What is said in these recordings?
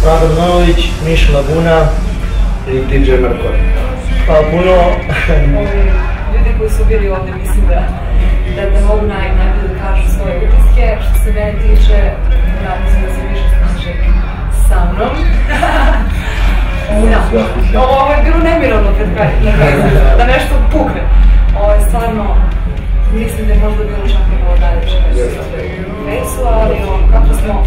Slaven Nović, Miš Laguna i DJ Marko. Hvala puno. Ljudi koji su bili ovdje mislim da, da, da mogu naj, najbolje da kažu svoje utiske. Što se mene tiče, nadam se da se više snaže sa mnom. Da. Ovo je bilo nemirovno pred kraj, da nešto pukne. Ovo je stvarno, mislim da je možda bilo čak i malo dalje što je u Fejsu, ali kako smo,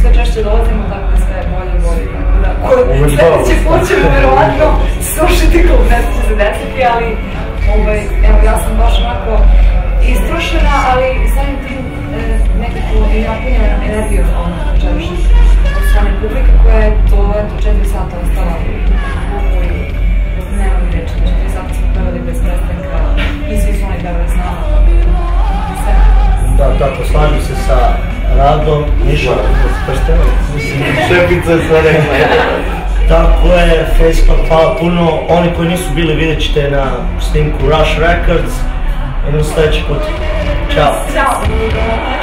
sve češće dolazimo, tako da sve bolje i bolje. Tako da, sljedeći put ćemo verovatno slušati klub, se desiti, ali ovaj, evo ja sam baš onako istrošena, ali samim tim e, nekako i napunjena energijom ono večerašnjeg od strane publike koja je to eto četiri sata ostala u klubu i nema mi reći, četiri sata smo pevali bez prestanka i svi su oni pevali s nama. Da, tako, slažem se sa Radom, prstenom, mislim, šefica je sve rekla. Tako je, Facebook, hvala puno. Oni koji nisu bili vidjet ćete na snimku Rush Records. Idemo sljedeći put. Ćao. Ćao!